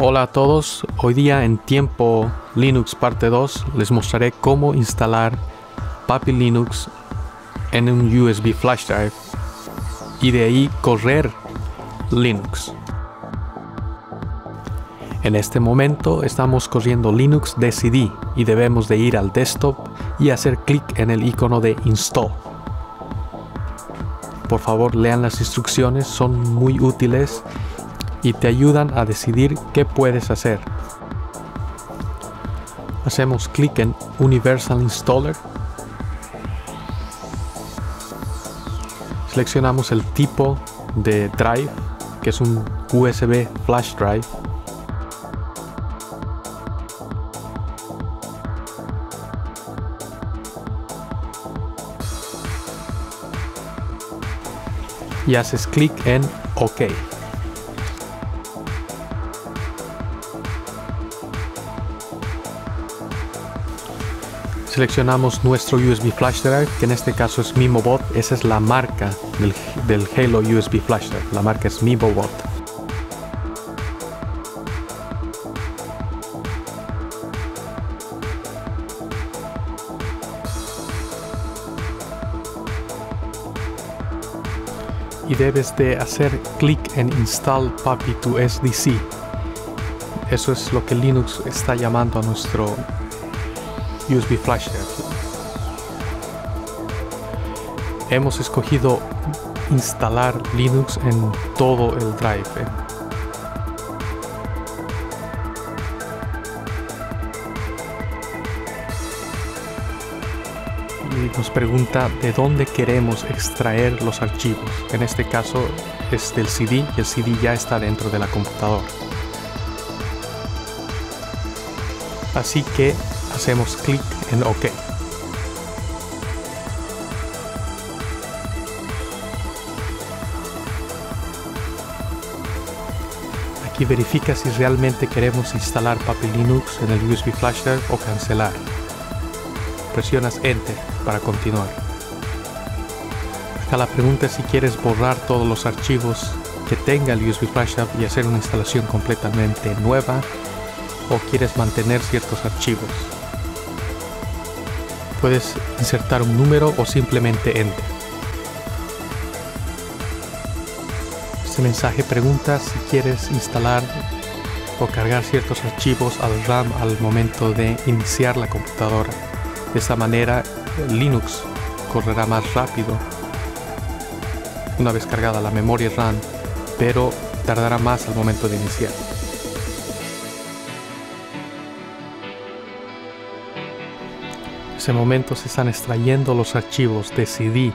Hola a todos, hoy día en Tiempo Linux parte 2 les mostraré cómo instalar Papi Linux en un USB flash drive y de ahí correr Linux. En este momento estamos corriendo Linux de CD y debemos de ir al desktop y hacer clic en el icono de install. Por favor lean las instrucciones, son muy útiles y te ayudan a decidir qué puedes hacer. Hacemos clic en Universal Installer. Seleccionamos el tipo de drive, que es un USB flash drive. Y haces clic en OK. Seleccionamos nuestro USB flash drive, que en este caso es MimoBot. Esa es la marca del, del Halo USB flash drive. La marca es MimoBot. Y debes de hacer clic en Install Papi to SDC. Eso es lo que Linux está llamando a nuestro USB flash drive. Hemos escogido instalar Linux en todo el drive. Y nos pregunta de dónde queremos extraer los archivos. En este caso es del CD y el CD ya está dentro de la computadora. Así que hacemos clic en OK. Aquí verifica si realmente queremos instalar Papi Linux en el USB flash drive o cancelar. Presionas Enter para continuar. Acá la pregunta es si quieres borrar todos los archivos que tenga el USB flash y hacer una instalación completamente nueva o quieres mantener ciertos archivos. Puedes insertar un número o simplemente Enter. Este mensaje pregunta si quieres instalar o cargar ciertos archivos al RAM al momento de iniciar la computadora. De esta manera Linux correrá más rápido una vez cargada la memoria RAM, pero tardará más al momento de iniciar. Ese momento se están extrayendo los archivos de CD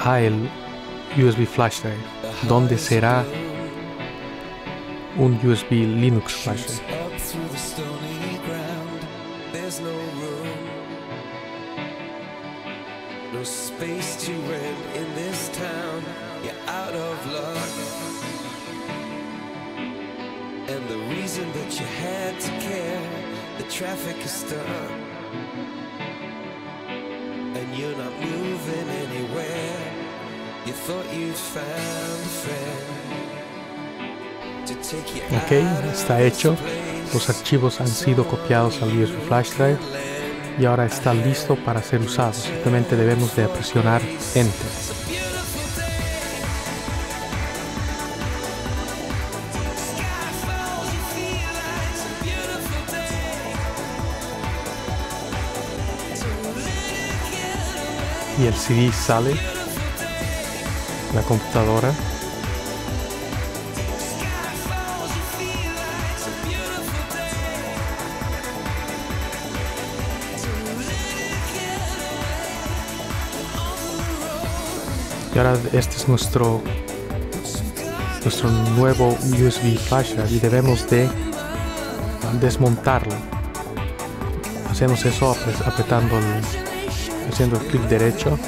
a el USB flash drive, donde será un USB Linux flash drive. And the reason that you had to care, traffic is stuck. And you're not moving anywhere. You thought you'd found a friend. to take you Ok, está hecho. Los archivos han sido copiados al USB flash drive y ahora está listo para ser usado. Simplemente debemos de presionar Enter. Y el CD sale la computadora. Y ahora este es nuestro nuestro nuevo USB flash. Y debemos de desmontarlo. Hacemos eso apretando el, haciendo clic derecho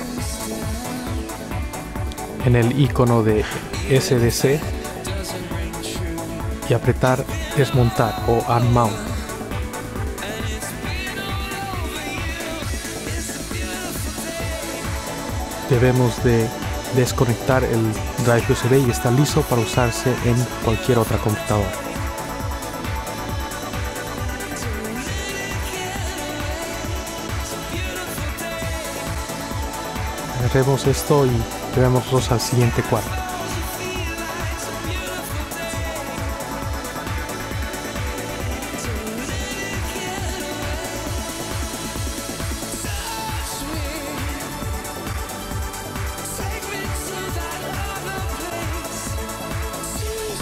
en el icono de SDC y apretar desmontar o unmount debemos de desconectar el drive USB y está listo para usarse en cualquier otra computadora. Agarremos esto y llevémoslos al siguiente cuarto.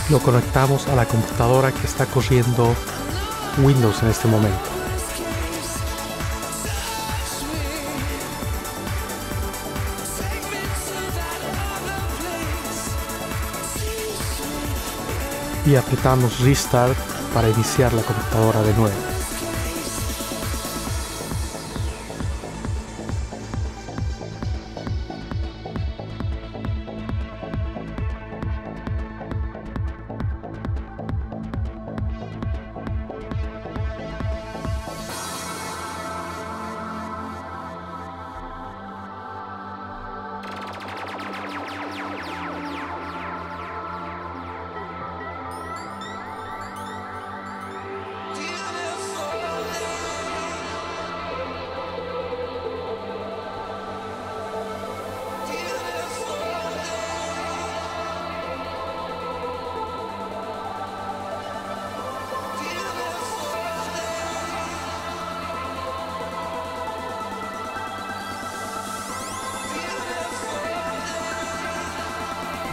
lo conectamos a la computadora que está corriendo Windows en este momento. Y apretamos Restart para iniciar la computadora de nuevo.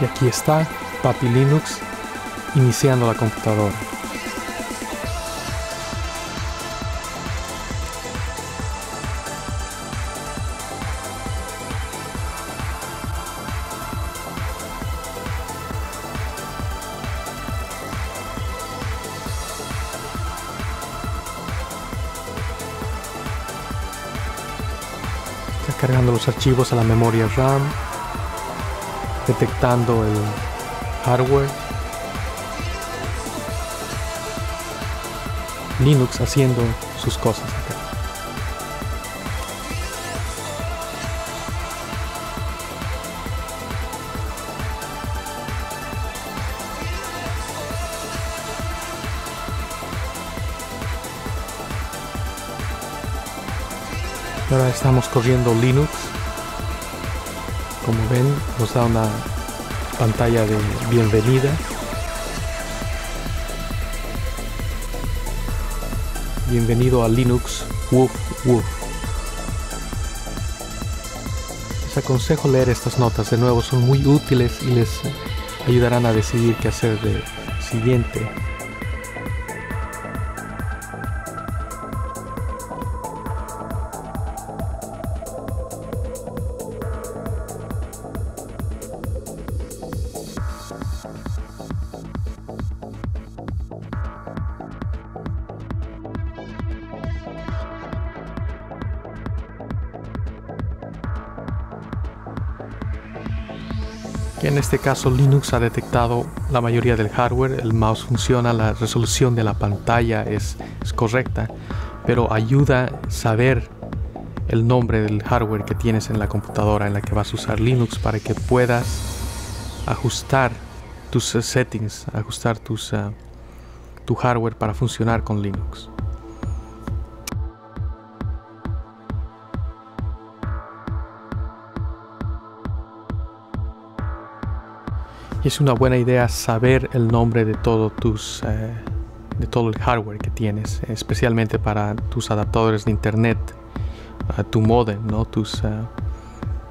Y aquí está Papi Linux iniciando la computadora. Está cargando los archivos a la memoria RAM detectando el hardware. Linux haciendo sus cosas acá. Ahora estamos corriendo Linux nos da una pantalla de bienvenida. Bienvenido a Linux Woof Woof. Les aconsejo leer estas notas de nuevo, son muy útiles y les ayudarán a decidir qué hacer de siguiente. En este caso Linux ha detectado la mayoría del hardware, el mouse funciona, la resolución de la pantalla es, correcta, pero ayuda a saber el nombre del hardware que tienes en la computadora en la que vas a usar Linux para que puedas ajustar tus settings, ajustar tus, uh, tu hardware para funcionar con Linux. Es una buena idea saber el nombre de todo eh, de todo el hardware que tienes, especialmente para tus adaptadores de internet, eh, tu modem, ¿no? eh,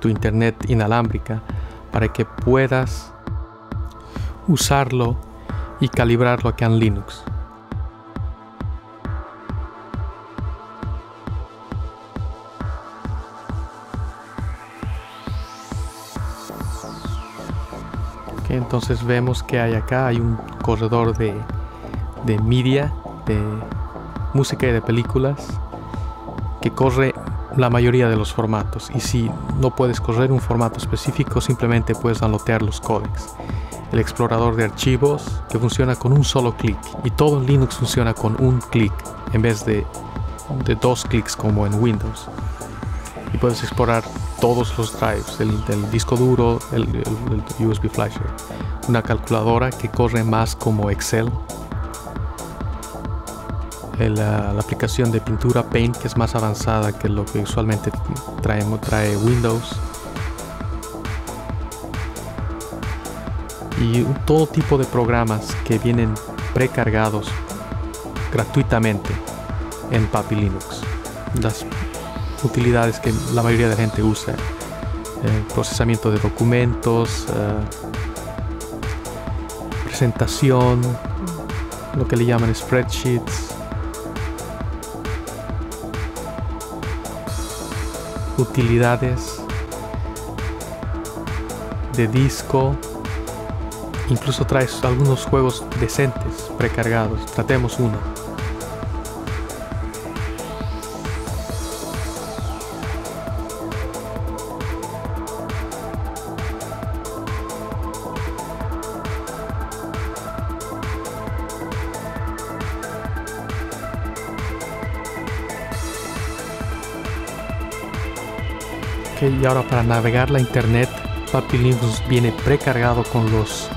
tu internet inalámbrica, para que puedas usarlo y calibrarlo aquí en Linux. Entonces vemos que hay acá hay un corredor de, de media, de música y de películas que corre la mayoría de los formatos. Y si no puedes correr un formato específico simplemente puedes anotar los códecs el explorador de archivos que funciona con un solo clic. Y todo en Linux funciona con un clic en vez de, de dos clics como en Windows. Y puedes explorar todos los drives, el, disco duro, el, USB flasher. Una calculadora que corre más como Excel. la, aplicación de pintura Paint que es más avanzada que lo que usualmente traemos, trae Windows. Y todo tipo de programas que vienen precargados gratuitamente en Papi Linux. Utilidades que la mayoría de la gente usa. Eh, procesamiento de documentos, eh, presentación, lo que le llaman spreadsheets, utilidades de disco, incluso traes algunos juegos decentes precargados. Tratemos uno. Y ahora para navegar la internet, Papi Linux viene precargado con los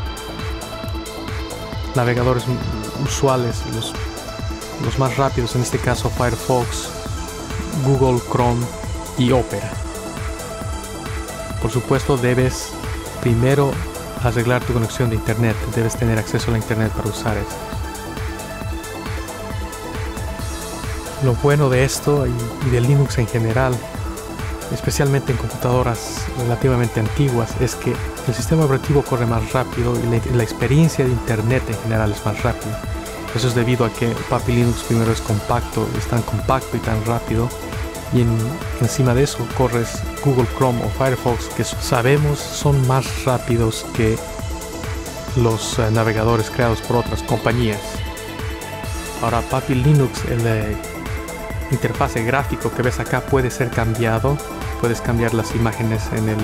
navegadores usuales, los, los más rápidos, en este caso Firefox, Google Chrome y Opera. Por supuesto debes primero arreglar tu conexión de internet, debes tener acceso a la internet para usar esto. Lo bueno de esto y de Linux en general especialmente en computadoras relativamente antiguas, es que el sistema operativo corre más rápido y la, experiencia de Internet en general es más rápida. Eso es debido a que Papi Linux primero es compacto, es tan compacto y tan rápido, y encima de eso corres Google Chrome o Firefox, que sabemos son más rápidos que los eh, navegadores creados por otras compañías. Ahora Papi Linux, el de interfase gráfico que ves acá puede ser cambiado puedes cambiar las imágenes en el,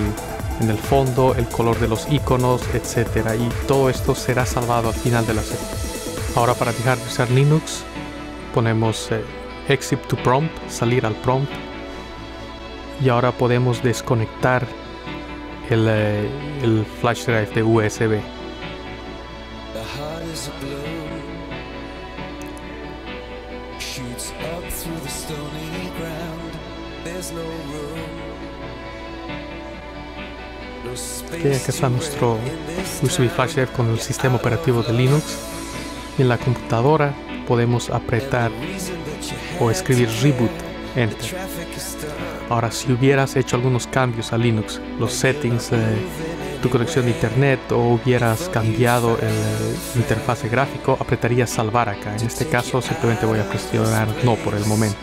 en el fondo, el color de los iconos, etcétera y todo esto será salvado al final de la serie. Ahora para dejar de usar Linux ponemos eh, exit to prompt, salir al prompt y ahora podemos desconectar el, eh, el flash drive de USB. Que aquí está nuestro USB flash drive con el sistema operativo de Linux. En la computadora podemos apretar o escribir reboot enter. Ahora si hubieras hecho algunos cambios a Linux, los settings de tu conexión de internet o hubieras cambiado el interfase gráfico, apretarías salvar acá. En este caso simplemente voy a presionar no por el momento.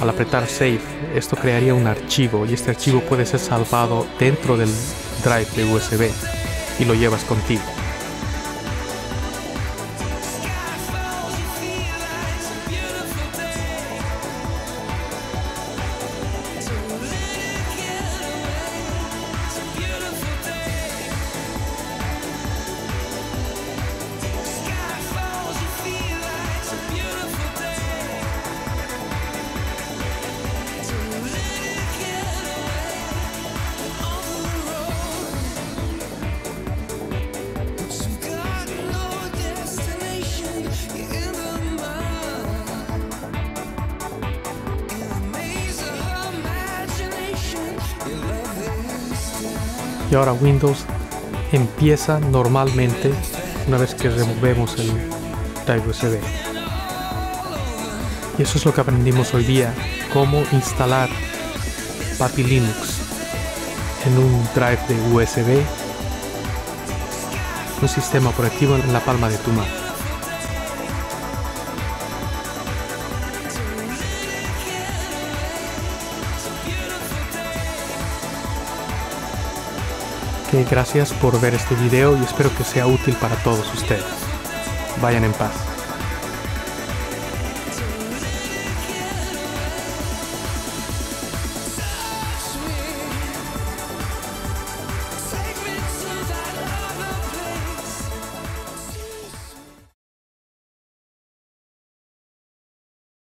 Al apretar Save, esto crearía un archivo y este archivo puede ser salvado dentro del drive de USB y lo llevas contigo. Y ahora Windows empieza normalmente una vez que removemos el drive USB. Y eso es lo que aprendimos hoy día, cómo instalar Papi Linux en un drive de USB, un sistema operativo en la palma de tu mano. Que gracias por ver este video y espero que sea útil para todos ustedes. Vayan en paz.